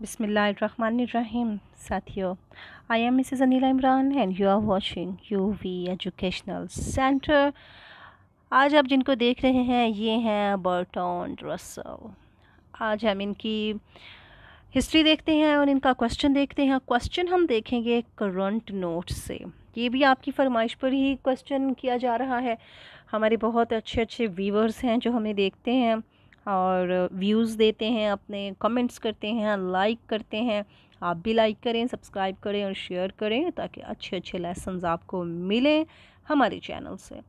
बिसमीम साथियों I am Mrs Anila Imran and you are watching U V educational centre आज आप जिनको देख रहे हैं, ये हैं बर्टॉन रसल आज हम इनकी हिस्ट्री देखते हैं और इनका क्वेश्चन देखते हैं। क्वेश्चन हम देखेंगे करंट नोट से। ये भी आपकी फरमाइश पर ही क्वेश्चन किया जा रहा है। हमारे बहुत अच्छे अच्छे व्यूवर्स हैं जो हमें देखते हैं। और व्यूज़ देते हैं, अपने कमेंट्स करते हैं, लाइक करते हैं। आप भी लाइक करें, सब्सक्राइब करें और शेयर करें ताकि अच्छे अच्छे लेसन्स आपको मिलें हमारे चैनल से।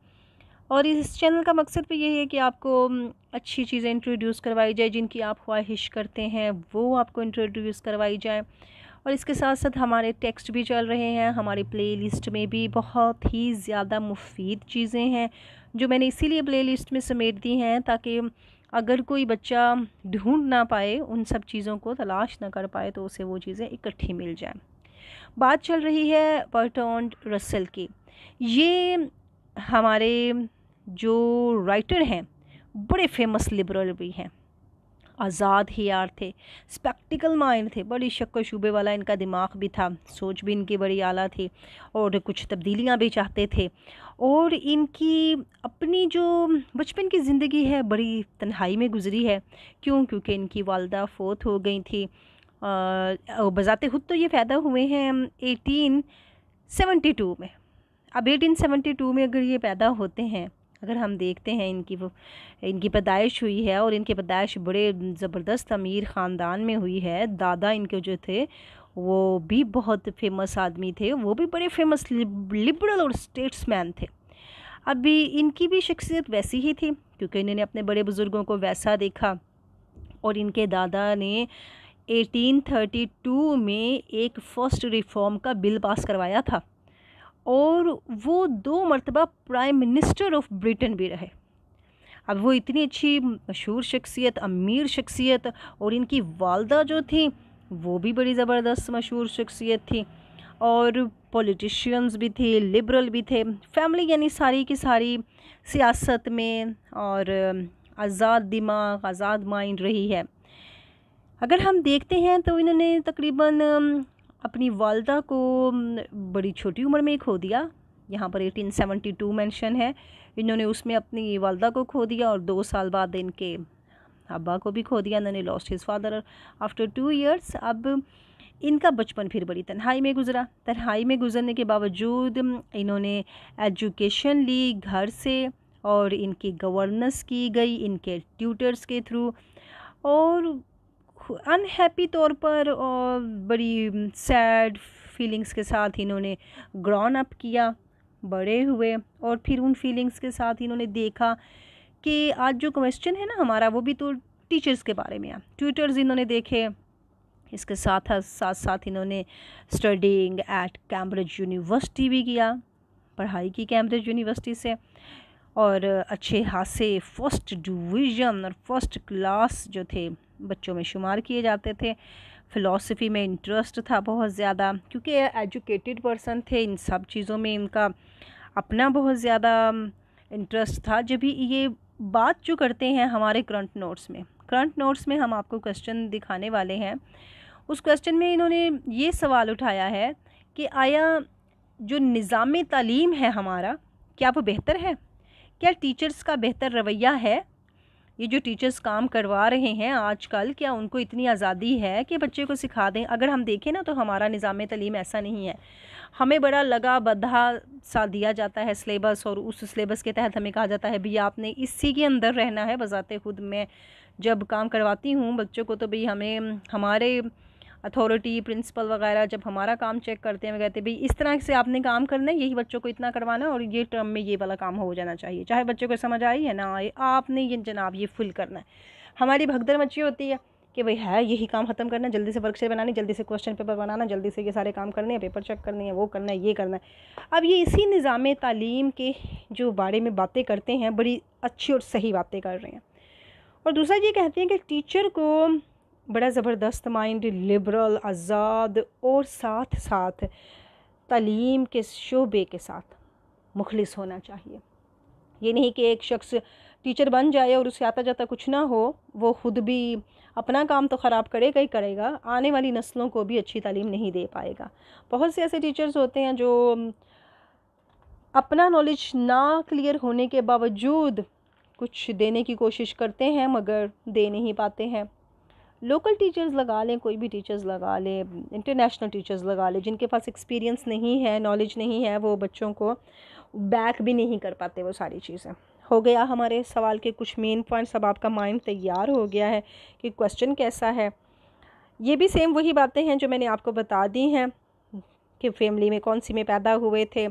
और इस चैनल का मकसद भी यही है कि आपको अच्छी चीज़ें इंट्रोड्यूस करवाई जाए, जिनकी आप ख्वाहिश करते हैं, वो आपको इंट्रोड्यूस करवाई जाए। और इसके साथ साथ हमारे टेक्स्ट भी चल रहे हैं, हमारी प्लेलिस्ट में भी बहुत ही ज़्यादा मुफीद चीज़ें हैं, जो मैंने इसीलिए प्लेलिस्ट में समेट दी हैं ताकि अगर कोई बच्चा ढूंढ ना पाए, उन सब चीज़ों को तलाश ना कर पाए तो उसे वो चीज़ें इकट्ठी मिल जाए। बात चल रही है पर्टोन रसल की। ये हमारे जो राइटर हैं, बड़े फ़ेमस लिबरल भी हैं। आज़ाद ही यार थे। स्पेक्टिकल माइंड थे। बड़ी शक शुबे वाला इनका दिमाग भी था। सोच भी इनकी बड़ी आला थी और कुछ तब्दीलियाँ भी चाहते थे। और इनकी अपनी जो बचपन की ज़िंदगी है, बड़ी तन्हाई में गुज़री है। क्यों? क्योंकि इनकी वालदा फोत हो गई थी। बजाते खुद तो ये फ़ायदा हुए हैं एटीन सेवेंटी टू में। अब एटीन सेवेंटी टू में अगर ये पैदा होते हैं अगर हम देखते हैं इनकी वो, इनकी पैदाइश हुई है और इनकी पैदाइश बड़े ज़बरदस्त अमीर ख़ानदान में हुई है, दादा इनके जो थे, वो भी बहुत फ़ेमस आदमी थे, वो भी बड़े फ़ेमस लिबरल और स्टेट्समैन थे। अभी इनकी भी शख्सियत वैसी ही थी, क्योंकि इन्होंने अपने बड़े बुज़ुर्गों को वैसा देखा और इनके दादा ने 1832 में एक फ़र्स्ट रिफॉर्म का बिल पास करवाया था। और वो दो मरतबा प्राइम मिनिस्टर ऑफ़ ब्रिटेन भी रहे। अब वो इतनी अच्छी मशहूर शख्सियत, अमीर शख्सियत और इनकी वालदा जो थी, वो भी बड़ी ज़बरदस्त मशहूर शख्सियत थी। और पॉलिटिशियंस भी थे लिबरल भी थे। फैमिली यानी सारी की सारी सियासत में और आज़ाद दिमाग, आज़ाद माइंड रही है। अगर हम देखते हैं तो इन्होंने तकरीबन अपनी वालदा को बड़ी छोटी उम्र में ही खो दिया। यहाँ पर 1872 मेंशन है। इन्होंने उसमें अपनी वालदा को खो दिया और दो साल बाद इनके अब्बा को भी खो दिया। इन्होंने lost his father after two years अब इनका बचपन फिर बड़ी तन्हाई में गुजरा। तन्हाई में गुजरने के बावजूद इन्होंने एजुकेशन ली घर से और इनकी गवर्नेंस की गई, इनके ट्यूटर्स के थ्रू और अनहैप्पी तौर पर और बड़ी सैड फीलिंग्स के साथ इन्होंने ग्रॉन अप किया, बड़े हुए और फिर उन फीलिंग्स के साथ इन्होंने देखा कि आज जो क्वेश्चन है ना हमारा, वो भी तो टीचर्स के बारे में है। ट्यूटर्स इन्होंने देखे, इसके साथ साथ साथ इन्होंने स्टडिंग एट कैम्ब्रिज यूनिवर्सिटी भी किया, पढ़ाई की कैम्ब्रिज यूनिवर्सिटी से और अच्छे हासे फ़र्स्ट डिवीज़न और फ़र्स्ट क्लास जो थे बच्चों में शुमार किए जाते थे। फ़िलासफ़ी में इंटरेस्ट था बहुत ज़्यादा, क्योंकि एजुकेटेड पर्सन थे, इन सब चीज़ों में इनका अपना बहुत ज़्यादा इंटरेस्ट था। जब भी ये बात जो करते हैं हमारे करंट नोट्स में करंट नोट्स में हम आपको क्वेश्चन दिखाने वाले हैं। उस क्वेश्चन में इन्होंने ये सवाल उठाया है कि, आया जो निज़ाम तालीम है हमारा, क्या वो बेहतर है? क्या टीचर्स का बेहतर रवैया है? ये जो टीचर्स काम करवा रहे हैं आजकल, क्या उनको इतनी आज़ादी है कि बच्चे को सिखा दें? अगर हम देखें ना तो हमारा निज़ाम तलीम ऐसा नहीं है। हमें बड़ा लगा बधा सा दिया जाता है सिलेबस और उस सिलेबस के तहत हमें कहा जाता है भैया आपने इसी के अंदर रहना है, बजाते खुद मैं जब काम करवाती हूँ बच्चों को तो भाई हमें, हमारे अथॉरिटी, प्रिंसिपल वगैरह जब हमारा काम चेक करते हैं कहते हैं, भाई, इस तरह से आपने काम करना है, यही बच्चों को इतना करवाना है और ये टर्म में ये वाला काम हो जाना चाहिए। चाहे बच्चों को समझ आई है ना आए, आपने ये जनाब ये फुल करना है। हमारी भगदड़ मची होती है कि भाई, है, यही काम ख़त्म करना है, जल्दी से वर्कशीट बनानी, जल्दी से क्वेश्चन पेपर बनाना, जल्दी से ये सारे काम करने हैं पेपर चेक करने हैं, वो करना है, ये करना है। अब ये इसी निज़ाम तालीम के जो बारे में बातें करते हैं, बड़ी अच्छी और सही बातें कर रहे हैं। और दूसरा ये कहते हैं कि टीचर को बड़ा ज़बरदस्त माइंड, लिबरल, आज़ाद और साथ साथ तलीम के शोबे के साथ मुखलिस होना चाहिए। ये नहीं कि एक शख्स टीचर बन जाए और उसे आता जाता कुछ ना हो, वो खुद भी अपना काम तो ख़राब करेगा ही करेगा, आने वाली नस्लों को भी अच्छी तालीम नहीं दे पाएगा। बहुत से ऐसे टीचर्स होते हैं जो अपना नॉलेज ना क्लियर होने के बावजूद कुछ देने की कोशिश करते हैं, मगर दे नहीं पाते हैं। लोकल टीचर्स लगा लें, कोई भी टीचर्स लगा लें इंटरनेशनल टीचर्स लगा लें, जिनके पास एक्सपीरियंस नहीं है नॉलेज नहीं है, वो बच्चों को बैक भी नहीं कर पाते वो सारी चीज़ें। हो गया हमारे सवाल के कुछ मेन पॉइंट्स अब आपका माइंड तैयार हो गया है कि क्वेश्चन कैसा है। ये भी सेम वही बातें हैं जो मैंने आपको बता दी हैं कि फैमिली में कौन सी में पैदा हुए थे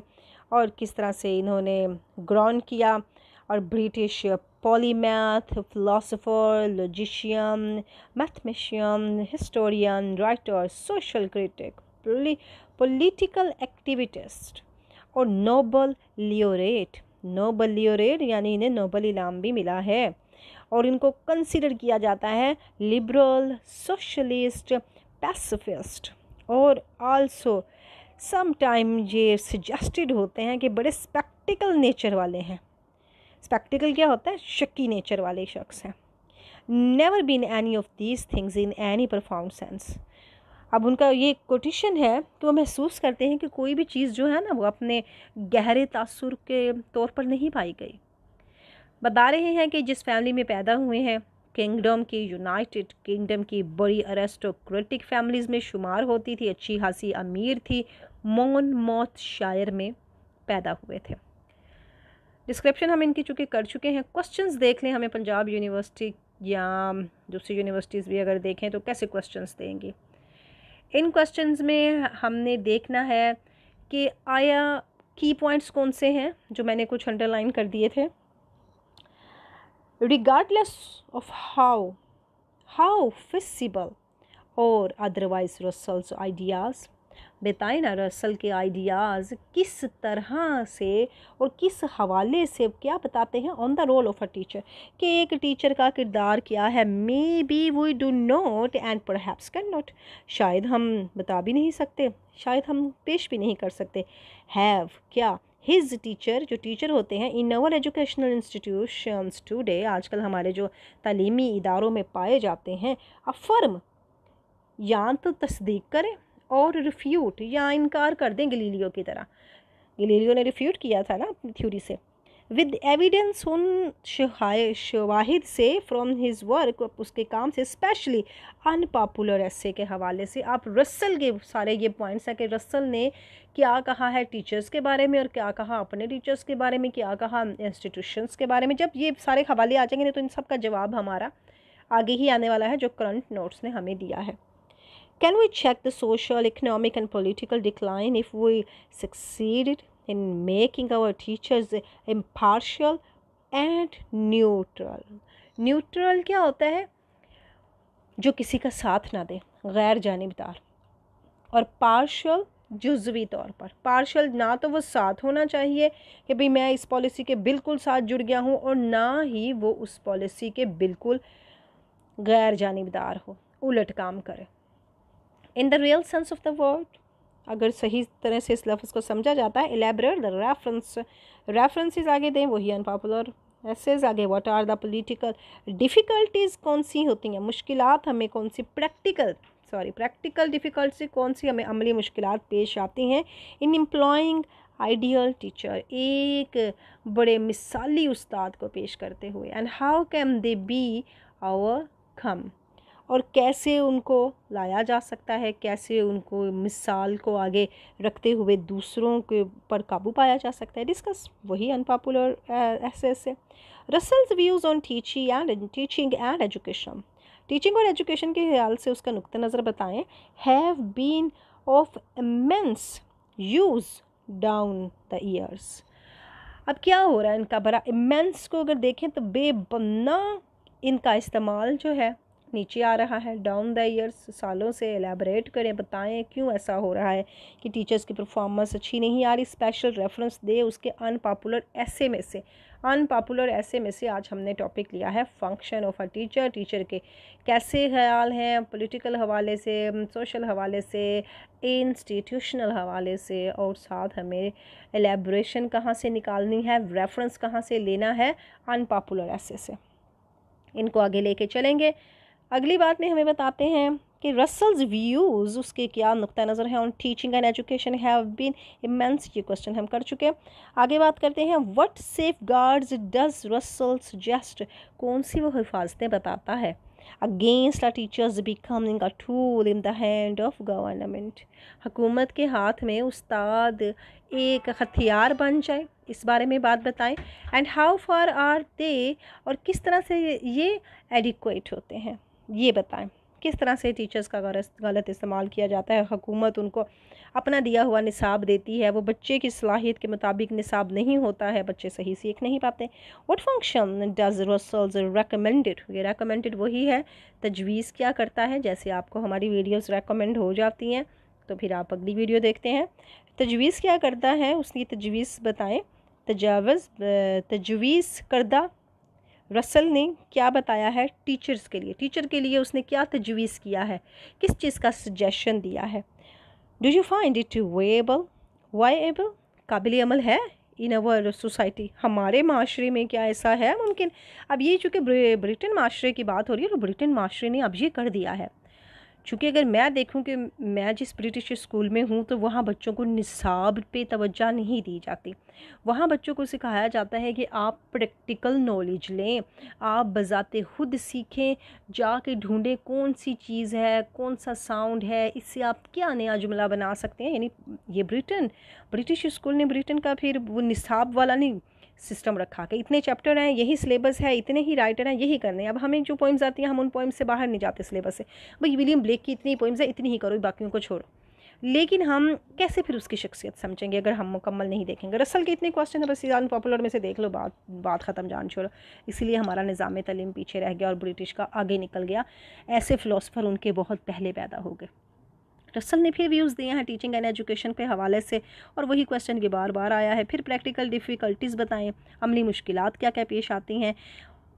और किस तरह से इन्होंने ग्रॉन किया और British polymath philosopher logician mathematician historian writer social critic political activist और नोबल लियोरेट नोबल लियोरेट यानी इन्हें नोबल इनाम भी मिला है। और इनको कंसिडर किया जाता है लिबरल सोशलिस्ट पैसिफिस्ट और आल्सो सम टाइम ये सजेस्टेड होते हैं कि बड़े स्पेक्टिकल नेचर वाले हैं। स्पेक्टिकल क्या होता है? शक्की नेचर वाले शख्स हैं। Never been any of these things in any profound sense अब उनका ये कोटिशन है कि वो महसूस करते हैं कि कोई भी चीज़ जो है ना, वो अपने गहरे तासुर के तौर पर नहीं पाई गई। बता रहे हैं कि जिस फैमिली में पैदा हुए हैं किंगडम की यूनाइटेड किंगडम की, बड़ी अरेस्टोक्रेटिक फैमिलीज़ में शुमार होती थी, अच्छी खासी अमीर थी, मोन मौत शायर में पैदा हुए थे। डिस्क्रिप्शन हम इनकी चूँकि कर चुके हैं। क्वेश्चंस देख लें हमें पंजाब यूनिवर्सिटी या दूसरी यूनिवर्सिटीज़ भी अगर देखें तो कैसे क्वेश्चंस देंगी? इन क्वेश्चंस में हमने देखना है कि आया की पॉइंट्स कौन से हैं जो मैंने कुछ अंडरलाइन कर दिए थे। Regardless of how how feasible और अदरवाइज़ रसल्स आइडियाज़ बताएँ ना रसल के आइडियाज़ किस तरह से और किस हवाले से क्या बताते हैं? On the role of a teacher कि एक टीचर का किरदार क्या है? May be we do not and perhaps can not शायद हम बता भी नहीं सकते, शायद हम पेश भी नहीं कर सकते। हैव क्या? हिज टीचर जो टीचर होते हैं in our educational institutions today आजकल हमारे जो तलीमी इदारों में पाए जाते हैं अफर्म या तो तस्दीक करें। और रिफ्यूट या इनकार कर दें गलीलियो की तरह। गलीलियो ने रिफ्यूट किया था ना अपनी थ्योरी से। विद एविडेंस उन शवाहिद से फ्रॉम हिज वर्क उसके काम से स्पेशली अनपॉपुलर ऐसे के हवाले से आप रसल के सारे ये पॉइंट्स हैं कि रसल ने क्या कहा है टीचर्स के बारे में और क्या कहा अपने टीचर्स के बारे में, क्या कहा इंस्टीट्यूशंस के बारे में। जब ये सारे हवाले आ जाएँगे तो इन सब का जवाब हमारा आगे ही आने वाला है जो करंट नोट्स ने हमें दिया है। Can we check the social, economic, and political decline if we succeeded in making our teachers impartial and neutral? Neutral क्या होता है जो किसी का साथ ना दे गैर जानबदार और पार्शल जुजवी तौर पर पार्शल ना तो वो साथ होना चाहिए कि भाई मैं इस पॉलिसी के बिल्कुल साथ जुड़ गया हूँ और ना ही वो उस पॉलिसी के बिल्कुल गैर जानबदार हो उलट काम करे in the real sense of the word अगर सही तरह से इस लफ्ज़ को समझा जाता है एलेबरेट द रेफरेंस रेफरेंसेस आगे दें, वही अनपॉपुलर एसेज आगे what are the political difficulties कौन सी होती हैं मुश्किल हमें कौन सी प्रैक्टिकल सॉरी प्रैक्टिकल डिफ़िकल्टी कौन सी हमें अमली मुश्किल पेश आती हैं? इन एम्प्लॉइंग आइडियल टीचर एक बड़े मिसाली उस्ताद को पेश करते हुए and how can they be overcome और कैसे उनको लाया जा सकता है, कैसे उनको मिसाल को आगे रखते हुए दूसरों के पर काबू पाया जा सकता है डिस्कस वही unpopular essays essays Russell's views on teaching and teaching and education teaching और एजुकेशन के ख्याल से उसका नुक़ नज़र बताएँ have been of immense use down the years अब क्या हो रहा है इनका? बड़ा इमेंस को अगर देखें तो बेबना इनका इस्तेमाल जो है नीचे आ रहा है। डाउन द ईयर्स सालों से एलेबरेट करें, बताएँ क्यों ऐसा हो रहा है कि टीचर्स की परफॉर्मेंस अच्छी नहीं आ रही। स्पेशल रेफरेंस दे उसके अनपॉपुलर ऐसे में से। अनपॉपुलर ऐसे में से आज हमने टॉपिक लिया है function of a teacher teacher के कैसे ख्याल हैं पॉलिटिकल हवाले से सोशल हवाले से इंस्टीट्यूशनल हवाले से, और साथ हमें एलेब्रेशन कहाँ से निकालनी है रेफरेंस कहाँ से लेना है अनपॉपुलर ऐसे से। इनको आगे लेके चलेंगे। अगली बात में हमें बताते हैं कि रसल्स व्यूज़ उसके क्या नुक़ नज़र है on teaching and education have been immense ये क्वेश्चन हम कर चुके हैं। आगे बात करते हैं what safeguards does Russell suggest कौन सी वो हिफाजतें बताता है? Against a teachers becoming a tool in the hand of government हुकूमत के हाथ में उस्ताद एक हथियार बन जाए, इस बारे में बात बताएँ। And how far are they और किस तरह से ये एडिक्वेट होते हैं? ये बताएँ, किस तरह से टीचर्स का गलत इस्तेमाल किया जाता है? हुकूमत उनको अपना दिया हुआ निसाब देती है, वो बच्चे की सलाहियत के मुताबिक निसाब नहीं होता है, बच्चे सही सीख नहीं पाते। What function does Russell's recommended ये रेकमेंडेड वही है, तजवीज़ क्या करता है? जैसे आपको हमारी वीडियोस रेकमेंड हो जाती हैं तो फिर आप अगली वीडियो देखते हैं। तजवीज़ क्या करता है? उसकी तजवीज़ बताएँ। तजावज़ तजवीज़ करदा रसल ने क्या बताया है टीचर्स के लिए? टीचर के लिए उसने क्या तजवीज़ किया है? किस चीज़ का सजेशन दिया है? Do you find it viable viable काबिल अमल है? इन अवर सोसाइटी हमारे माशरे में क्या ऐसा है? मुमकिन। अब ये चूँकि ब्रिटेन माशरे की बात हो रही है तो ब्रिटेन माशरे ने अब ये कर दिया है। चूँकि अगर मैं देखूँ कि मैं जिस ब्रिटिश स्कूल में हूँ तो वहाँ बच्चों को निसाब पे तवज्जो नहीं दी जाती। वहाँ बच्चों को सिखाया जाता है कि आप प्रैक्टिकल नॉलेज लें, आप बजाते खुद सीखें, जाके ढूंढें कौन सी चीज़ है, कौन सा साउंड है, इससे आप क्या नया जुमला बना सकते हैं? यानी ये ब्रिटेन ब्रिटिश स्कूल ने ब्रिटेन का फिर वो निसाब वाला नहीं सिस्टम रखा के। इतने चैप्टर हैं, यही सिलेबस है, इतने ही राइटर हैं, यही करने हैं। अब हमें जो पोइम्स आती हैं, हम उन पोइम्स से बाहर नहीं जाते सिलेबस से। भाई विलियम ब्लेक की इतनी पोइम्स है, इतनी ही करो, बाकियों को छोड़ो। लेकिन हम कैसे फिर उसकी शख्सियत समझेंगे, अगर हम मुकम्मल नहीं देखेंगे? रसल के इतने क्वेश्चन है, बस पॉपुलर में से देख लो, बात बात ख़त्म, जान छोड़ो। इसीलिए हमारा निज़ाम तलीम पीछे रह गया और ब्रिटिश का आगे निकल गया। ऐसे फ़िलासफ़र उनके बहुत पहले पैदा हो गए। रसल ने फिर व्यूज़ दिए हैं टीचिंग एंड एजुकेशन के हवाले से और वही क्वेश्चन के बार बार आया है। फिर प्रैक्टिकल डिफ़िकल्टीज़ बताएँ। अमली मुश्किल क्या क्या पेश आती हैं?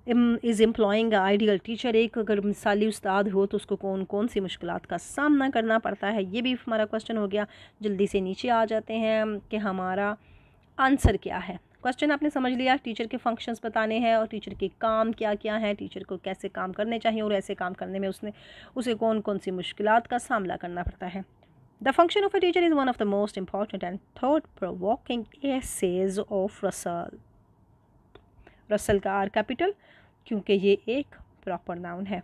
इज़ एम्प्लॉइंग आइडियल टीचर एक अगर मिसाली उस्ताद हो तो उसको कौन कौन सी मुश्किल का सामना करना पड़ता है? ये भी हमारा क्वेश्चन हो गया। जल्दी से नीचे आ जाते हैं कि हमारा आंसर क्या है? क्वेश्चन आपने समझ लिया टीचर के फ़ंक्शंस बताने हैं और टीचर के काम क्या क्या हैं टीचर को कैसे काम करने चाहिए और ऐसे काम करने में उसने, उसे कौन कौन सी मुश्किल का सामना करना पड़ता है। The function of a teacher is one of the most important and thought provoking essays of Russell Russell का आर कैपिटल क्योंकि ये एक प्रॉपर नाउन है।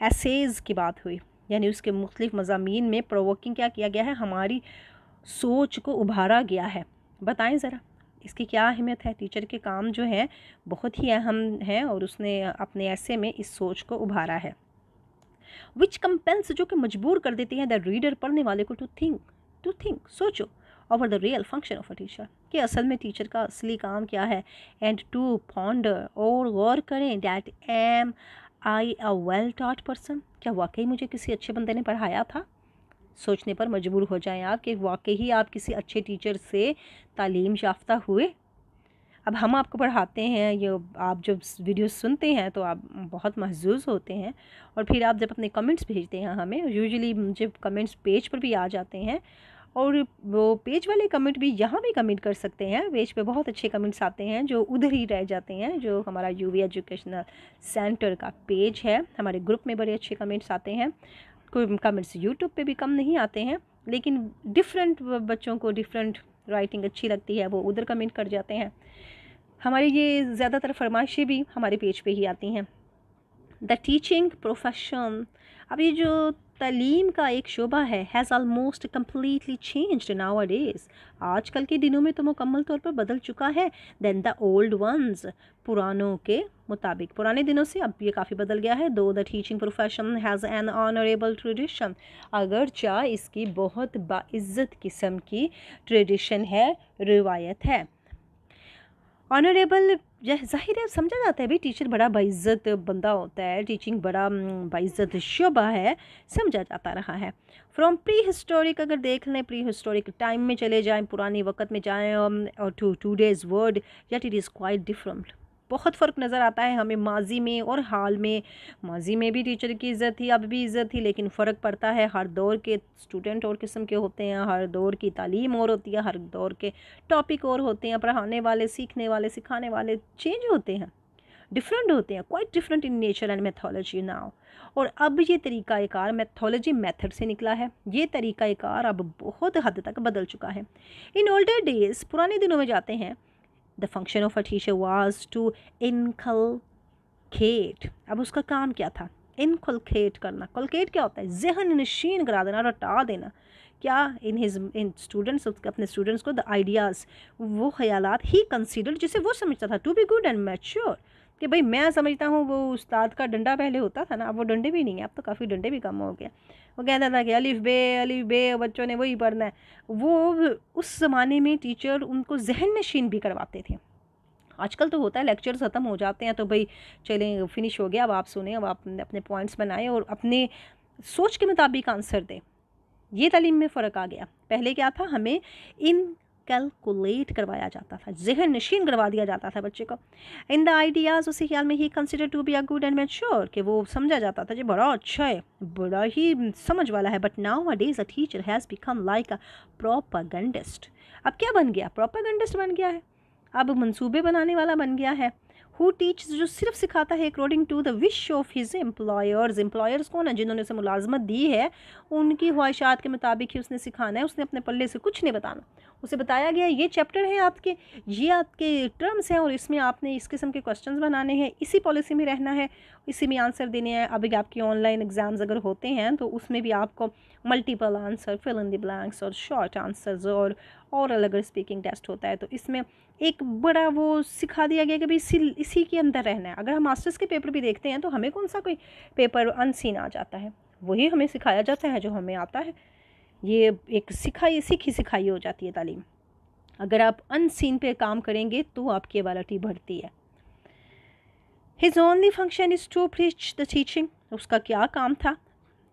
एसेज की बात हुई, यानी उसके मुख्तलिफ़ मजामी में प्रोवोकिंग क्या किया गया है? हमारी सोच को उभारा गया है। बताएँ ज़रा। इसकी क्या अहमियत है? टीचर के काम जो है, बहुत ही अहम है और उसने अपने ऐसे में इस सोच को उभारा है। विच कंपेल्स जो कि मजबूर कर देती है द रीडर पढ़ने वाले को टू थिंक टू थिंक सोचो over the real function of a teacher कि असल में टीचर का असली काम क्या है? एंड टू पॉन्डर और गौर करें that am I a well taught person क्या वाकई मुझे किसी अच्छे बंदे ने पढ़ाया था? सोचने पर मजबूर हो जाएँ आप कि वाकई ही आप किसी अच्छे टीचर से तालीम याफ्ता हुए। अब हम आपको पढ़ाते हैं, ये आप जब वीडियो सुनते हैं तो आप बहुत महजूज होते हैं और फिर आप जब अपने कमेंट्स भेजते हैं हमें यूजुअली जब कमेंट्स पेज पर भी आ जाते हैं और वो पेज वाले कमेंट भी यहाँ भी कमेंट कर सकते हैं। पेज पे बहुत अच्छे कमेंट्स आते हैं जो उधर ही रह जाते हैं, जो हमारा यूवी एजुकेशनल सेंटर का पेज है। हमारे ग्रुप में बड़े अच्छे कमेंट्स आते हैं। कोई कमेंट्स यूट्यूब पे भी कम नहीं आते हैं, लेकिन डिफरेंट बच्चों को डिफरेंट राइटिंग अच्छी लगती है, वो उधर कमेंट कर जाते हैं। हमारे ये ज़्यादातर फरमाइशें भी हमारे पेज पे ही आती हैं। द टीचिंग प्रोफेशन अब ये जो तलीम का एक शोबा है has almost completely change nowadays आजकल के दिनों में तो मुकम्मल तौर पर बदल चुका है दैन द ओल्ड वंस पुरानों के मुताबिक। पुराने दिनों से अब ये काफ़ी बदल गया है though the teaching profession has an honourable tradition अगर चाह इसकी बहुत बाज़्ज़त किस्म की ट्रेडिशन है, रिवायत है। ऑनरेबल ज़ाहिर है, समझा जाता है, भाई टीचर बड़ा बाइज़्ज़त बंदा होता है टीचिंग बड़ा बाइज़्ज़त शोबा है, समझा जाता रहा है। फ्रॉम प्री हिस्टोरिक अगर देख लें प्री हिस्टोरिक टाइम में चले जाएँ, पुरानी वक्त में जाएँ और to today's world yet it is quite different बहुत फ़र्क नज़र आता है हमें माजी में और हाल में। माजी में भी टीचर की इज़्ज़त थी, अब भी इज़्ज़त थी, लेकिन फ़र्क पड़ता है। हर दौर के स्टूडेंट और किस्म के होते हैं, हर दौर की तालीम और होती है, हर दौर के टॉपिक और होते हैं, पढ़ाने वाले, सीखने वाले, सिखाने वाले, चेंज होते हैं। डिफरेंट होते हैं, quite different in nature and methodology now और अब ये तरीक़ाकार मैथोलॉजी मेथड से निकला है। ये तरीक़ाकार अब बहुत हद तक बदल चुका है। इन ओल्डर डेज़, पुराने दिनों में जाते हैं the function of a teacher was to inculcate अब उसका काम क्या था? इनकलकेट करना। कलकेट क्या होता है? जहन नशीन करा देना, रटा देना। क्या इन हिज इन स्टूडेंट्स अपने स्टूडेंट्स को द आइडियाज़ वो ख्याल ही कंसिडर जिसे वो समझता था to be good and mature कि भाई मैं समझता हूँ वो उस्ताद का डंडा पहले होता था ना, अब वो डंडे भी नहीं है, अब तो काफ़ी डंडे भी कम हो गया वो कहता था कि अलिफ बे अलिफ बे बच्चों ने वही पढ़ना है। वो उस ज़माने में टीचर उनको जहन नशीन भी करवाते थे। आजकल तो होता है, लेक्चर ख़त्म हो जाते हैं तो भाई चलें, फिनिश हो गया, अब आप सुने, अब आप अपने पॉइंट्स बनाए और अपने सोच के मुताबिक आंसर दें। ये तालीम में फ़र्क आ गया। पहले क्या था, हमें इन कैलकुलेट करवाया जाता था जहन नशीन करवा दिया जाता था बच्चे को। इन द आइडियाज़ उसी ख्याल में ही consider to be a good and mature कि वो समझा जाता था जी बड़ा अच्छा है, बड़ा ही समझ वाला है but nowadays a teacher has become like a propagandist अब क्या बन गया? प्रोपागंडिस्ट बन गया है। अब मंसूबे बनाने वाला बन गया है। हु टीच जो सिर्फ़ सिखाता है according to the wish of his employers employers कौन है? जिन्होंने उसे मुलाजमत दी है, उनकी ख्वाहिशात के मुताबिक ही उसने सिखाना है, उसने अपने पल्ले से कुछ नहीं बताना। उसे बताया गया, ये चैप्टर है आपके, ये आपके टर्म्स हैं और इसमें आपने इस किस्म के क्वेश्चंस बनाने हैं। इसी पॉलिसी में रहना है, इसी में आंसर देने हैं। अभी आपके ऑनलाइन एग्ज़ाम्स अगर होते हैं तो उसमें भी आपको multiple answer fill in the blanks और शॉर्ट आंसर्स और और अगर स्पीकिंग टेस्ट होता है तो इसमें एक बड़ा वो सिखा दिया गया कि भाई इसी इसी के अंदर रहना है। अगर हम मास्टर्स के पेपर भी देखते हैं तो हमें कौन सा कोई पेपर अनसीन आ जाता है? वही हमें सिखाया जाता है, जो हमें आता है। ये एक सिखाई सीखी सिखाई हो जाती है तालीम। अगर आप अनसीन पे काम करेंगे तो आपकी एबिलिटी बढ़ती है। His only function is to preach the teaching उसका क्या काम था?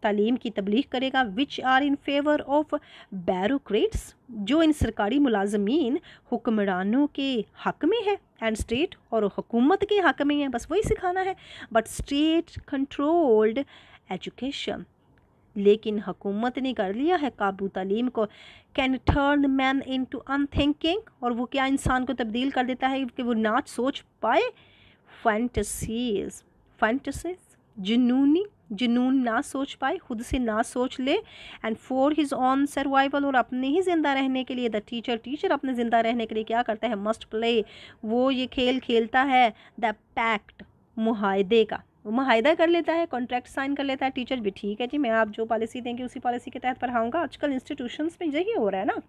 तालीम की तबलीग करेगा which are in favour of bureaucrats जो इन सरकारी मुलाजमीन हुक्मरानों के हक में है एंड स्टेट और हुकूमत के हक में है, बस वही सिखाना है। बट स्टेट कंट्रोल्ड एजुकेशन लेकिन हुकूमत ने कर लिया है काबू तालीम को। Can turn man into unthinking और वो क्या इंसान को तब्दील कर देता है कि वो ना सोच पाए? फैंटसीज फैंटसीज जुनूनी, जुनून ना सोच पाए, खुद से ना सोच ले and for his own survival और अपने ही ज़िंदा रहने के लिए द टीचर टीचर अपने ज़िंदा रहने के लिए क्या करता है? मस्ट प्ले वो ये खेल खेलता है द पैक्ट मुहादे का। माहिदा कर लेता है कॉन्ट्रैक्ट साइन कर लेता है टीचर भी ठीक है जी, मैं आप जो पॉलिसी देंगे उसी पॉलिसी के तहत पढ़ाऊँगा। आजकल इंस्टीट्यूशंस में यही हो रहा है ना।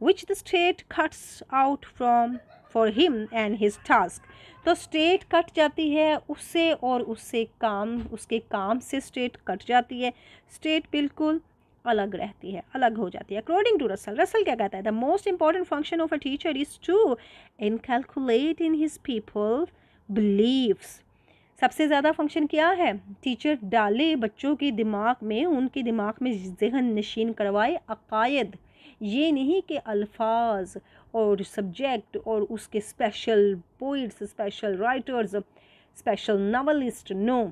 Which the state cuts out from for him and his task तो स्टेट कट जाती है उससे और उससे काम, उसके काम से स्टेट कट जाती है। स्टेट बिल्कुल अलग रहती है, अलग हो जाती है। अकॉर्डिंग टू रसल रसल क्या कहता है? The most important function of a teacher is to inculcate in his people beliefs सबसे ज़्यादा फ़ंक्शन क्या है? टीचर डाले बच्चों के दिमाग में, उनके दिमाग में जहन नशीन करवाए अकायद। ये नहीं कि अल्फाज और सब्जेक्ट और उसके special poets special writers special novelist no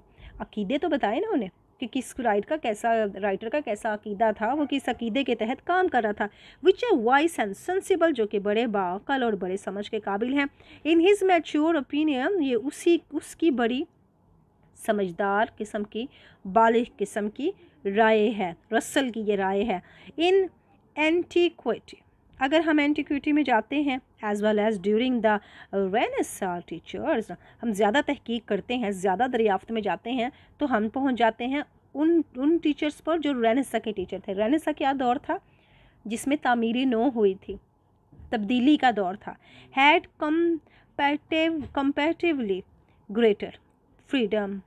अकीदे तो बताए ना उन्हें कि किस राइट का कैसा राइटर का कैसा अकीदा था, वो किस अकीदे के तहत काम कर रहा था। Which a wise and sensible जो कि बड़े बाकल और बड़े समझ के काबिल हैं। इन हिज मैच्योर ओपिनियन ये उसी, उसकी बड़ी समझदार किस्म की, बालिग किस्म की राय है रसल की ये राय है। इन एंटीक्विटी अगर हम एंटीक्विटी में जाते हैं as well as during the renaissance teachers हम ज़्यादा तहकीक करते हैं, ज़्यादा दरियाफ्त में जाते हैं तो हम पहुँच जाते हैं उन उन टीचर्स पर जो रेनेसा के टीचर थे। रेनेसा क्या दौर था? जिसमें तामीरी नो हुई थी। तब्दीली का दौर था। Had comparative comparatively greater freedom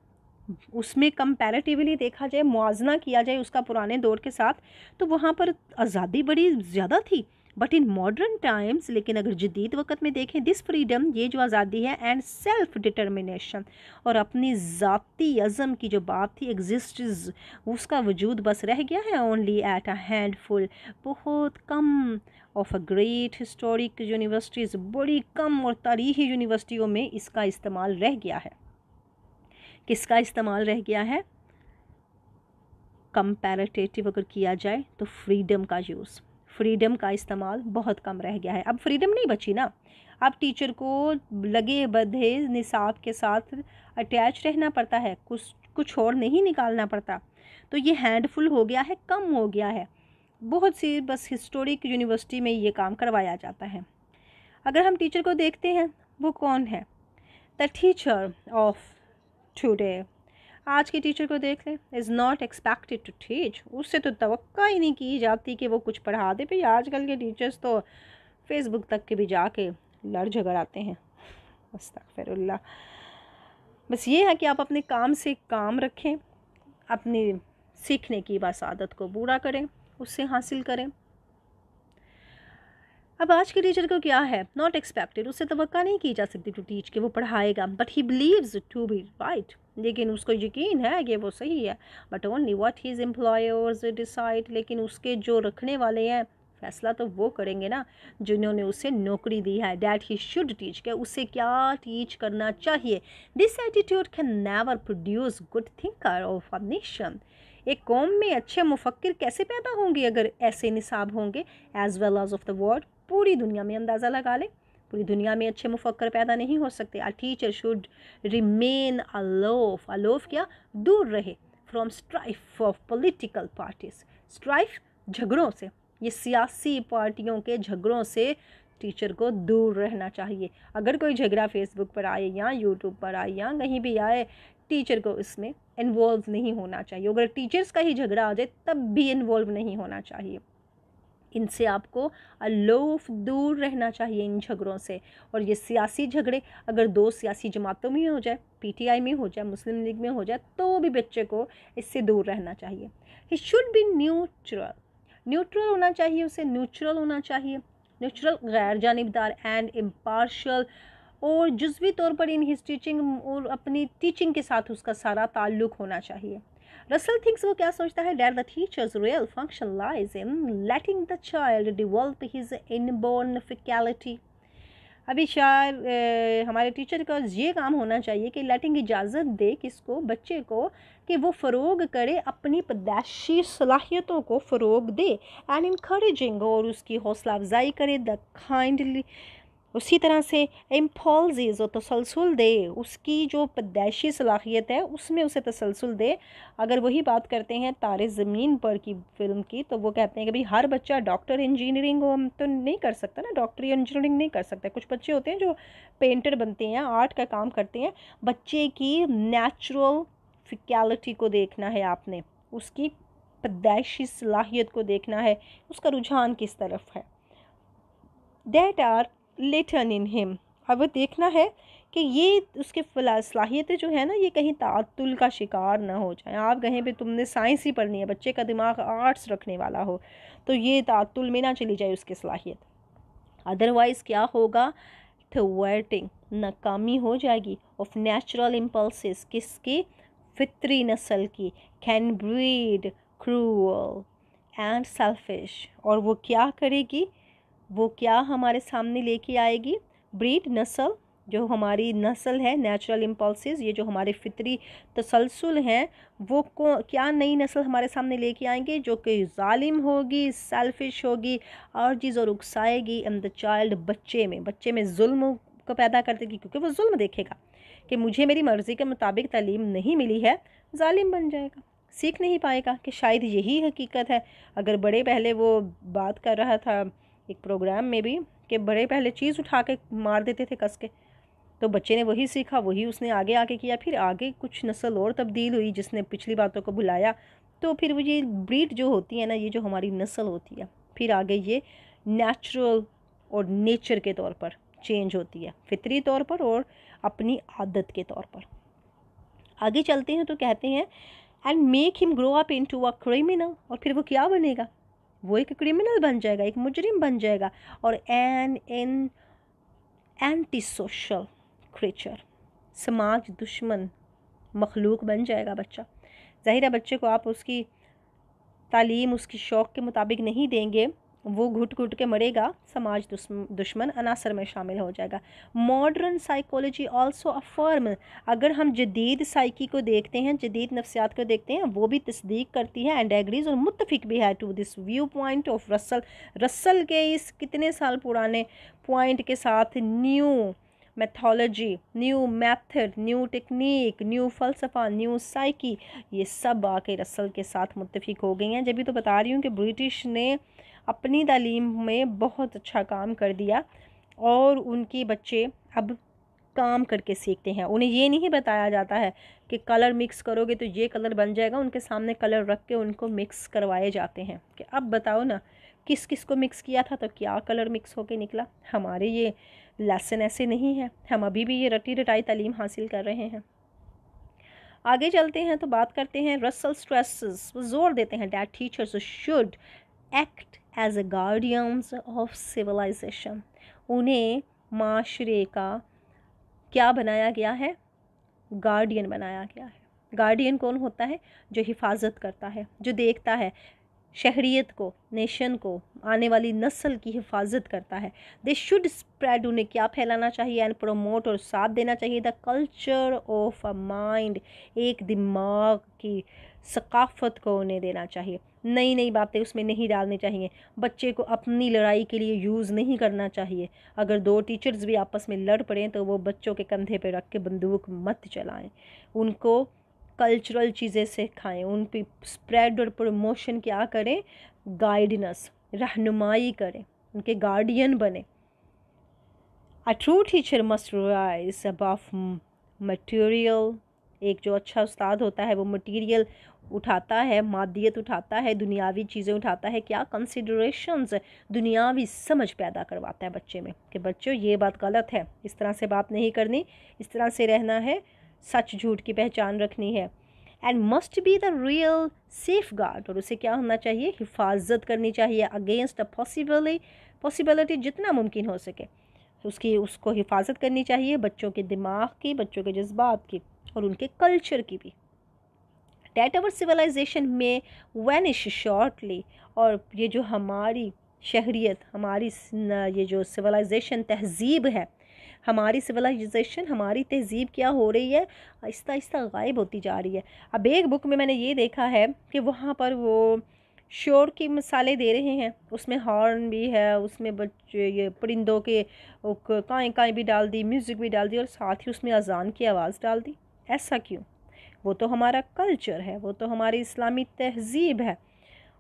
उसमें कंपैरेटिवली देखा जाए मुआजना किया जाए उसका पुराने दौर के साथ तो वहाँ पर आज़ादी बड़ी ज़्यादा थी। बट इन मॉडर्न टाइम्स लेकिन अगर जदीद वक़्त में देखें दिस फ्रीडम ये जो आज़ादी है एंड सेल्फ डिटर्मिनेशन और अपनी ज़ाती अज़म की जो बात थी एग्जिस्ट उसका वजूद बस रह गया है ओनली एट अ हैंडफुल बहुत कम of a great historic universities बड़ी कम और तारीखी यूनिवर्सिटियों में इसका इस्तेमाल रह गया है। किसका इस्तेमाल रह गया है? कंपैरेटिव अगर किया जाए तो फ्रीडम का यूज़ फ्रीडम का इस्तेमाल बहुत कम रह गया है। अब फ्रीडम नहीं बची ना। अब टीचर को लगे बधे निसाब के साथ अटैच रहना पड़ता है, कुछ कुछ और नहीं निकालना पड़ता। तो ये हैंडफुल हो गया है, कम हो गया है। बहुत सी बस हिस्टोरिक यूनिवर्सिटी में ये काम करवाया जाता है। अगर हम टीचर को देखते हैं, वो कौन है? The teacher of today. आज के टीचर को देख लें। Is not expected to teach उससे तो तो ही नहीं की जाती कि वो कुछ पढ़ा दे। भाई, आजकल के टीचर्स तो फेसबुक तक के भी जाके लड़ झगड़ आते हैं। अस्तगफिरुल्लाह। बस ये है कि आप अपने काम से काम रखें। अपनी सीखने की बस आदत को पूरा करें। उससे हासिल करें। अब आज के टीचर को क्या है? नॉट एक्सपेक्टेड उससे तो नहीं की जा सकती टू टीच के वो पढ़ाएगा। But he believes to be right लेकिन उसको यकीन है कि वो सही है। But only what his employers decide लेकिन उसके जो रखने वाले हैं, फैसला तो वो करेंगे ना, जिन्होंने उसे नौकरी दी है। डैट ही शुड टीच के उसे क्या टीच करना चाहिए? This attitude can never produce good thinker of a nation एक कौम में अच्छे मुफक्र कैसे पैदा होंगे अगर ऐसे निसाब होंगे? As well as of the world पूरी दुनिया में अंदाज़ा लगा लें। पूरी दुनिया में अच्छे मुफक्र पैदा नहीं हो सकते। A teacher should remain aloof aloof क्या? दूर रहे। From strife of political parties strife झगड़ों से। ये सियासी पार्टियों के झगड़ों से टीचर को दूर रहना चाहिए। अगर कोई झगड़ा फेसबुक पर आए या यूट्यूब पर आए या कहीं भी आए टीचर को इसमें इन्वॉल्व नहीं होना चाहिए। अगर टीचर्स का ही झगड़ा आ जाए, तब भी इन्वॉल्व नहीं होना चाहिए। इनसे आपको अलोफ दूर रहना चाहिए इन झगड़ों से। और ये सियासी झगड़े अगर दो सियासी जमातों में हो जाए, पीटीआई में हो जाए, मुस्लिम लीग में हो जाए तो भी बच्चे को इससे दूर रहना चाहिए। He should be neutral neutral होना चाहिए उसे न्यूट्रल होना चाहिए। न्यूट्रल गैर जानबदार एंड इम्पार्शल और जुजवी तौर पर इन हिज टीचिंग और अपनी टीचिंग के साथ उसका सारा ताल्लुक होना चाहिए। रसल थिंक्स वो क्या सोचता है? That the teacher's real function lies in letting the child develop his inborn faculty अभी शायद हमारे टीचर का ये काम होना चाहिए कि लेटिंग इजाज़त दे किसको, बच्चे को, कि वो फ़रोग करे, अपनी पैदाशी सलाहियतों को फ़रोग दे एंड इनक्रेजिंग और उसकी हौसला अफजाई करे द काइंडली उसी तरह से इम्फॉल्जीज़ और तसलसल दे, उसकी जो पैदाइशी सलाहियत है, उसमें उसे तसलसल दे। अगर वही बात करते हैं तारे ज़मीन पर की फ़िल्म की तो वो कहते हैं कि भाई, हर बच्चा डॉक्टर इंजीनियरिंग हम तो नहीं कर सकता ना, डॉक्टरी इंजीनियरिंग नहीं कर सकता। कुछ बच्चे होते हैं जो पेंटर बनते हैं, आर्ट का काम करते हैं, बच्चे की नेचुरल फिकलिटी को देखना है आपने, उसकी पैदाइशी सलाहियत को देखना है, उसका रुझान किस तरफ़ है? That are latent in him. अब देखना है कि ये उसके सलाहियतें जो है ना, ये कहीं तातुल का शिकार ना हो जाए। आप कहीं पे तुमने साइंस ही पढ़नी है, बच्चे का दिमाग आर्ट्स रखने वाला हो तो ये तातुल में ना चली जाए उसकी सलाहियत। अदरवाइज़ क्या होगा? थवर्टिंग नाकामी हो जाएगी। ऑफ़ नेचुरल इम्पल्सिस किसकी? फितरी नस्ल की। Can breed cruel and selfish और वो क्या करेगी? वो क्या हमारे सामने लेके आएगी? ब्रीड नस्ल, जो हमारी नस्ल है नेचुरल इम्पल्सिस ये जो हमारे फितरी तसलसल हैं, वो को, क्या नई नस्ल हमारे सामने लेके आएँगे? जो कि ालिम होगी सेल्फिश होगी और चीज़ और उकसाएगी एंड द चाइल्ड बच्चे में। बच्चे में जुल्म को पैदा कर देगी, क्योंकि वो जुल्म देखेगा कि मुझे मेरी मर्ज़ी के मुताबिक तालीम नहीं मिली है ालिम बन जाएगा। सीख नहीं पाएगा कि शायद यही हकीकत है। अगर बड़े पहले वो बात कर रहा था एक प्रोग्राम में भी कि बड़े पहले चीज़ उठा के मार देते थे कस के। तो बच्चे ने वही सीखा, वही उसने आगे आके किया। फिर आगे कुछ नस्ल और तब्दील हुई जिसने पिछली बातों को भुलाया। तो फिर वो ये ब्रीड जो होती है ना, ये जो हमारी नस्ल होती है, फिर आगे ये नेचुरल और नेचर के तौर पर चेंज होती है। फितरी तौर पर और अपनी आदत के तौर पर। आगे चलते हैं तो कहते हैं and make him grow up into a criminal और फिर वो क्या बनेगा? वो एक क्रिमिनल बन जाएगा, एक मुजरिम बन जाएगा और an an anti social creature समाज, दुश्मन, मखलूक बन जाएगा बच्चा। ज़ाहिर है बच्चे को आप उसकी तालीम, उसकी शौक़ के मुताबिक नहीं देंगे वो घुट घुट के मरेगा, समाज दुश्मन अनासर में शामिल हो जाएगा। मॉडर्न साइकोलॉजी ऑल्सो अफर्म अगर हम जदीद साइकी को देखते हैं, जदीद नफ्सियात को देखते हैं, वो भी तस्दीक करती है एंड एग्रीज और मुतफिक भी है to this view point of Russell Russell के इस कितने साल पुराने पॉइंट के साथ new methodology new method new technique new फ़लसफ़ा new psyche ये सब आके रसल के साथ मुतफिक हो गई हैं। जब भी तो बता रही हूँ कि ब्रिटिश ने अपनी तालीम में बहुत अच्छा काम कर दिया और उनके बच्चे अब काम करके सीखते हैं। उन्हें ये नहीं बताया जाता है कि कलर मिक्स करोगे तो ये कलर बन जाएगा। उनके सामने कलर रख के उनको मिक्स करवाए जाते हैं कि अब बताओ ना, किस किस को मिक्स किया था तो क्या कलर मिक्स होके निकला? हमारे ये लेसन ऐसे नहीं है। हम अभी भी ये रटी रटाई तालीम हासिल कर रहे हैं। आगे चलते हैं तो बात करते हैं रसल स्ट्रेस वो ज़ोर देते हैं that teachers should act as a guardians of civilisation उन्हें माशरे का क्या बनाया गया है? गार्डियन बनाया गया है। गार्डियन कौन होता है? जो हिफाजत करता है, जो देखता है शहरीत को नेशन को, आने वाली नस्ल की हिफाजत करता है। दे शुड स्प्रेड उन्हें क्या फैलाना चाहिए? एंड प्रमोट और साथ देना चाहिए। The culture of a mind एक दिमाग की सकाफ़त को उन्हें देना चाहिए। नई नई बातें उसमें नहीं डालनी चाहिए। बच्चे को अपनी लड़ाई के लिए यूज़ नहीं करना चाहिए। अगर दो टीचर्स भी आपस में लड़ पड़ें तो वो बच्चों के कंधे पर रख के बंदूक मत चलाएँ। उनको कल्चरल चीज़ें सिखाएँ, उन पर स्प्रेड और प्रमोशन क्या करें? गाइडनेस रहनुमाई करें, उनके गार्डियन बने। A true teacher must rise above material एक जो अच्छा उस्ताद होता है वो मटेरियल उठाता है मादियत उठाता है, दुनियावी चीज़ें उठाता है, क्या कंसिडरेशंस दुनियावी समझ पैदा करवाता है बच्चे में कि बच्चों, ये बात गलत है, इस तरह से बात नहीं करनी, इस तरह से रहना है, सच झूठ की पहचान रखनी है। And must be the real safeguard और उसे क्या होना चाहिए? हिफाजत करनी चाहिए अगेंस्ट अ पॉसिबली पॉसिबिलिटी जितना मुमकिन हो सके। उसकी, उसको हिफाजत करनी चाहिए बच्चों के दिमाग की, बच्चों के जज्बात की। और उनके कल्चर की भी। डेट अवर सिविलाइजेशन में वैनिश शॉर्टली और ये जो हमारी शहरीत हमारी ये जो सिविलाइजेशन तहजीब है, हमारी सिविलाइजेशन हमारी तहजीब क्या हो रही है? आहिस्ता आहिस्ता गायब होती जा रही है। अब एक बुक में मैंने ये देखा है कि वहाँ पर वो शोर की मिसालें दे रहे हैं। उसमें हॉर्न भी है, उसमें बच्चे, ये परिंदों के काएँ काएँ भी डाल दी म्यूज़िक भी डाल दी और साथ ही उसमें अजान की आवाज़ डाल दी। ऐसा क्यों? वो तो हमारा कल्चर है, वो तो हमारी इस्लामी तहजीब है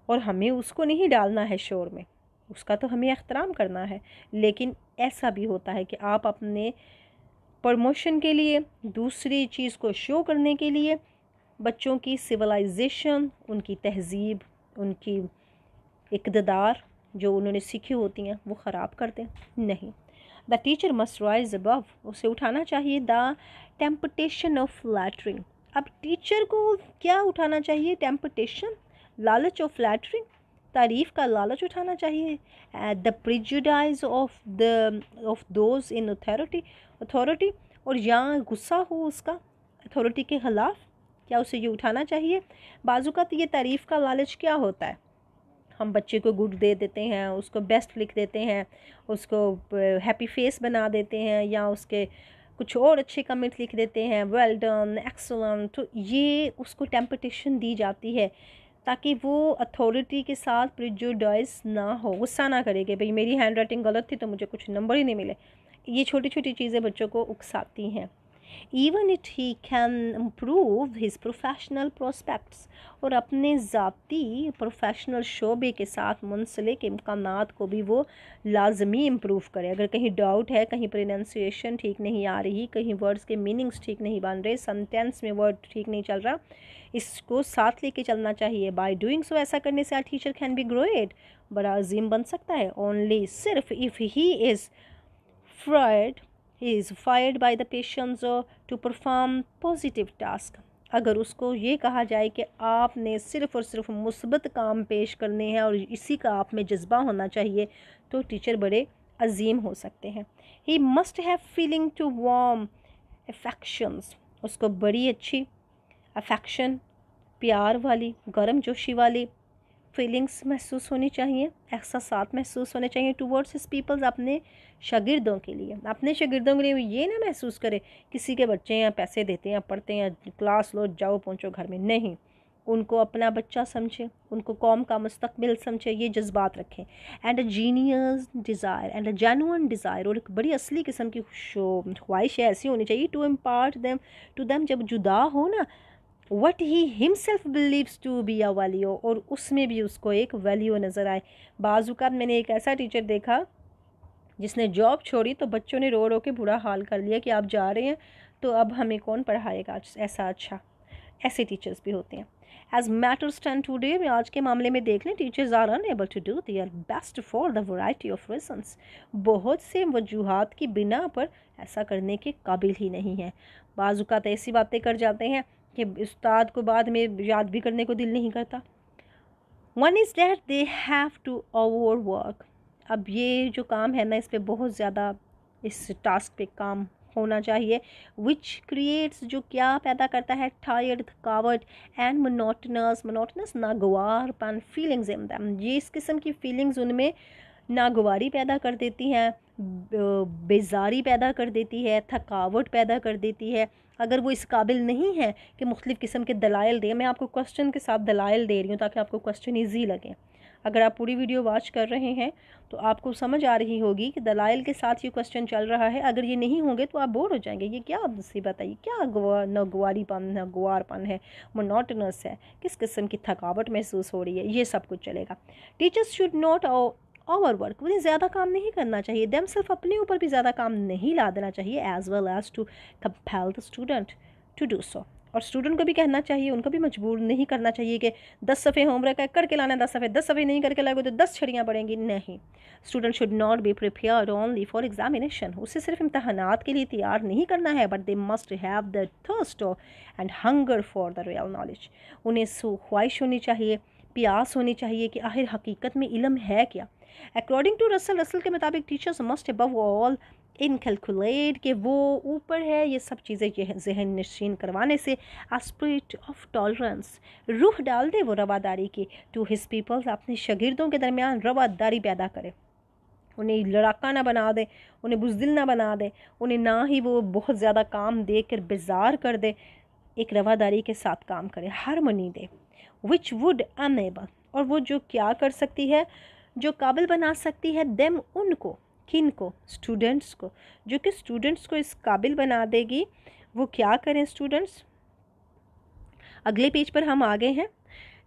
और हमें उसको नहीं डालना है शोर में। उसका तो हमें एहतराम करना है। लेकिन ऐसा भी होता है कि आप अपने प्रमोशन के लिए, दूसरी चीज़ को शो करने के लिए, बच्चों की सिविलाइजेशन उनकी तहजीब, उनकी इकतदार जो उन्होंने सीखी होती हैं, वो ख़राब कर दें। नहीं। The teacher must rise above उसे उठाना चाहिए द टेम्पटेशन ऑफ़ लैटरिंग अब टीचर को क्या उठाना चाहिए? टेम्पटेशन लालच ऑफ़ फ्लैटरिंग तारीफ़ का लालच उठाना चाहिए? The prejudice of the of those in authority authority और यहाँ गुस्सा हो उसका अथॉरिटी के ख़िलाफ़, क्या उसे ये उठाना चाहिए? बाजू का तो ये तारीफ़ का लालच क्या होता है? हम बच्चे को गुड दे देते हैं, उसको बेस्ट लिख देते हैं, उसको हैप्पी फेस बना देते हैं या उसके कुछ और अच्छे कमेंट लिख देते हैं वेल डन एक्सलेंट तो ये उसको टेम्पटेशन दी जाती है ताकि वो अथॉरिटी के साथ प्रिजुडाइज ना हो, गुस्सा ना करे भाई मेरी हैंड राइटिंग गलत थी तो मुझे कुछ नंबर ही नहीं मिले। ये छोटी छोटी चीज़ें बच्चों को उकसाती हैं। Even it he can improve his professional prospects और अपने ज़ाती प्रोफेशनल शोबे के साथ मुंसलिक इम्कान को भी वो लाजमी इम्प्रूव करे। अगर कहीं डाउट है, कहीं प्रोनाउंसिएशन ठीक नहीं आ रही, कहीं वर्ड्स के मीनिंग्स ठीक नहीं बन रहे सेंटेंस में वर्ड ठीक नहीं चल रहा, इसको साथ लेके चलना चाहिए। बाय डूइंग सो ऐसा करने से a teacher can be great बड़ा अजीम बन सकता है। ओनली सिर्फ़ if he is fired he is fired by the patients to perform positive task. अगर उसको ये कहा जाए कि आपने सिर्फ़ और सिर्फ़ मुस्बत काम पेश करने हैं और इसी का आप में जज्बा होना चाहिए तो टीचर बड़े अजीम हो सकते हैं। He must have feeling to warm affections उसको बड़ी अच्छी अफेक्शन प्यार वाली, गर्म जोशी वाली फीलिंग्स महसूस होनी चाहिए एहसास महसूस होने चाहिए टूवर्ड्स हिस पीपल्स अपने शागिर्दों के लिए। अपने शागिर्दों के लिए ये ना महसूस करे, किसी के बच्चे हैं, पैसे देते हैं, पढ़ते हैं क्लास लो, जाओ, पहुँचो घर में। नहीं, उनको अपना बच्चा समझे, उनको कौम का मुस्तकबिल समझे, ये जज्बात रखें। And a genius desire and a genuine desire और एक बड़ी असली किस्म की ख्वाहिश ऐसी होनी चाहिए to impart them to them जब जुदा हो ना what he himself believes to be a value और उसमें भी उसको एक वैल्यू नज़र आए। बाज़ात मैंने एक ऐसा टीचर देखा, जिसने जॉब छोड़ी तो बच्चों ने रो रो के बुरा हाल कर लिया कि आप जा रहे हैं तो अब हमें कौन पढ़ाएगा? ऐसा अच्छा ऐसे टीचर्स भी होते हैं। एज मैटर्स टेन टूडे में आज के मामले में देख लें teachers are unable to do their best for the variety of reasons बहुत से वजूहत की बिना पर ऐसा करने के काबिल ही नहीं है। बाज़ात ऐसी बातें कर जाते हैं कि उस्ताद को बाद में याद भी करने को दिल नहीं करता। One is that they have to overwork अब ये जो काम है ना, इस पर बहुत ज़्यादा इस टास्क पे काम होना चाहिए विच क्रिएट्स जो क्या पैदा करता है टायर्ड थकावट एंड मोनोटनस मोनोटनस नागवार पन फीलिंग्स इन दैम ये इस किस्म की फीलिंग्स उनमें नागवारी पैदा कर देती हैं बेजारी पैदा कर देती है, थकावट पैदा कर देती है अगर वो इस काबिल नहीं है कि मुख्तलिफ़ किस्म के दलाइल दें, मैं आपको क्वेश्चन के साथ दलाइल दे रही हूँ ताकि आपको क्वेश्चन ईजी लगे। अगर आप पूरी वीडियो वॉच कर रहे हैं तो आपको समझ आ रही होगी कि दलाइल के साथ ये क्वेश्चन चल रहा है। अगर ये नहीं होंगे तो आप बोर हो जाएँगे। ये क्या सी बताइए? क्या न गुआरीपन न गुआरपन है मोनोटनस है? किस किस्म की थकावट महसूस हो रही है? ये सब कुछ चलेगा। Teachers should not over work उन्हें ज़्यादा काम नहीं करना चाहिए। देम सिर्फ़ अपने ऊपर भी ज़्यादा काम नहीं ला देना चाहिए as well as to compel the student to do so और स्टूडेंट को भी कहना चाहिए, उनको भी मजबूर नहीं करना चाहिए कि दस सफ़े होमवर्क है, करके लाना दस सफ़े दस सफ़े नहीं करके लाओगे तो दस छड़ियाँ पड़ेंगी। नहीं। Student should not be prepare only for examination उसे सिर्फ़ इम्तहानात के लिए तैयार नहीं करना है but they must have the thirst and hunger for the real knowledge उन्हें सो ख्वाहिश होनी चाहिए, प्यास होनी चाहिए कि आखिर हकीकत में इलम है क्या? अकॉर्डिंग टू रसल रसल के मुताबिक teachers must above all inculcate कि वो ऊपर है, ये सब चीज़ें जहन नशीन करवाने से स्प्रिट ऑफ़ टॉलरेंस रूह डाल दे वो रवादारी की। टू हिज पीपल्स अपने शगिर्दों के दरमियान रवादारी पैदा करे। उन्हें लड़ाका ना बना दे, उन्हें बुजदिल ना बना दे, उन्हें ना ही वो बहुत ज़्यादा काम दे कर बेजार कर दे, एक रवादारी के साथ काम करे harmony they which would enable और वो जो क्या कर सकती है जो काबिल बना सकती है देम उनको, किन को? स्टूडेंट्स को। जो कि स्टूडेंट्स को इस काबिल बना देगी, वो क्या करें स्टूडेंट्स? अगले पेज पर हम आ गए हैं।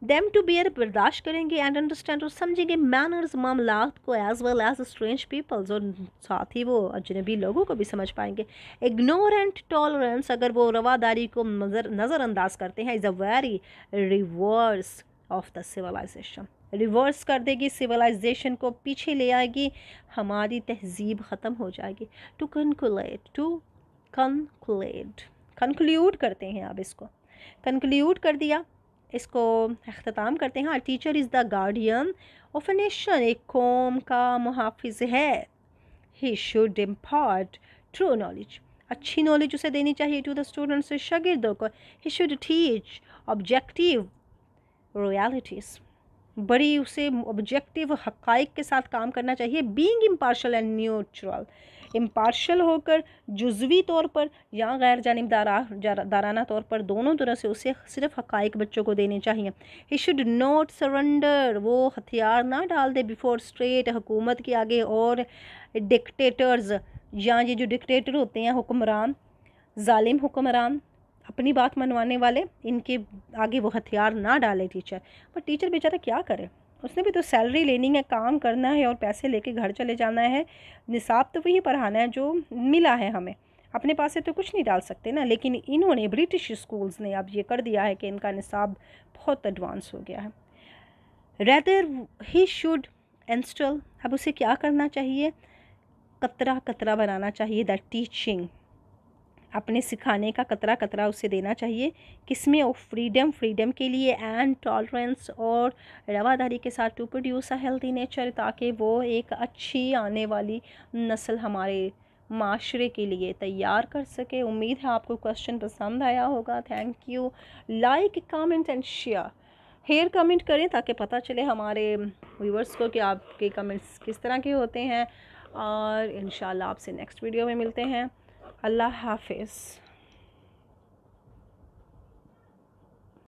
देम टू बियर बर्दाश्त करेंगे एंड अंडरस्टैंड और समझेंगे मैनर्स मामलात को as well as strange peoples और साथ ही वो अजनबी लोगों को भी समझ पाएँगे। इग्नोरेंट टॉलरेंस अगर वो रवादारी को नज़र नज़रअंदाज करते हैं is a very reverse of the civilisation reverse कर देगी सिविलाइजेशन को पीछे ले आएगी, हमारी तहजीब ख़त्म हो जाएगी। To conclude to conclude conclude करते हैं आप इसको। कंक्लूड कर दिया, इसको अख्ताम करते हैं। Teacher is the guardian of nation एक कौम का मुहाफ़ है। He should impart true knowledge अच्छी नॉलेज उसे देनी चाहिए टू द स्टूडेंट्स शागिर्दों को। He should teach objective realities बड़ी उसे ऑब्जेक्टिव हक़ाइक के साथ काम करना चाहिए। Being impartial and neutral impartial होकर जुजवी तौर पर या गैर जानबदारा दाराना तौर पर दोनों तरह से उसे सिर्फ़ हक़ाइक बच्चों को देने चाहिए। ही शुड नॉट सरेंडर वो हथियार ना डाल दे बिफोर स्ट्रेट हुकूमत के आगे और डिक्टेटर्स या ये जो डिक्टेटर होते हैं, हुक्मरान ालिम हुक्मरान अपनी बात मनवाने वाले, इनके आगे वो हथियार ना डाले टीचर पर टीचर बेचारा क्या करे? उसने भी तो सैलरी लेनी है, काम करना है और पैसे लेके घर चले जाना है। निसाब तो वही पढ़ाना है जो मिला है हमें। अपने पास से तो कुछ नहीं डाल सकते ना, लेकिन इन्होंने ब्रिटिश स्कूल्स ने अब ये कर दिया है कि इनका निसाब बहुत एडवांस हो गया है। रेदर ही शुड इंस्टॉल अब उसे क्या करना चाहिए? कतरा कतरा बनाना चाहिए दैट टीचिंग अपने सिखाने का कतरा कतरा उसे देना चाहिए। किसमें ऑफ़ फ्रीडम फ्रीडम के लिए एंड टॉलरेंस और रवादारी के साथ to produce a healthy nature ताकि वो एक अच्छी आने वाली नस्ल हमारे माशरे के लिए तैयार कर सके। उम्मीद है आपको क्वेश्चन पसंद आया होगा। Thank you like comment and share here comment करें ताकि पता चले हमारे व्यूवर्स को कि आपके कमेंट्स किस तरह के होते हैं। और इन आपसे नेक्स्ट वीडियो में मिलते हैं। अल्लाह हाफिज़